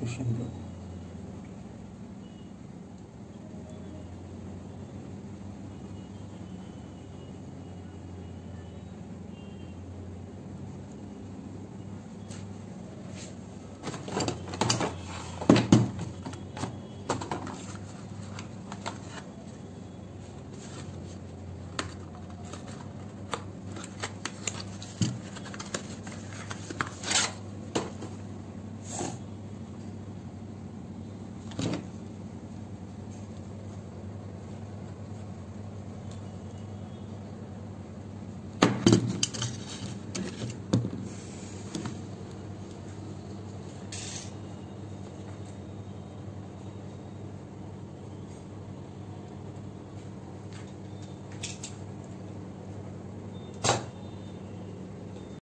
不顺的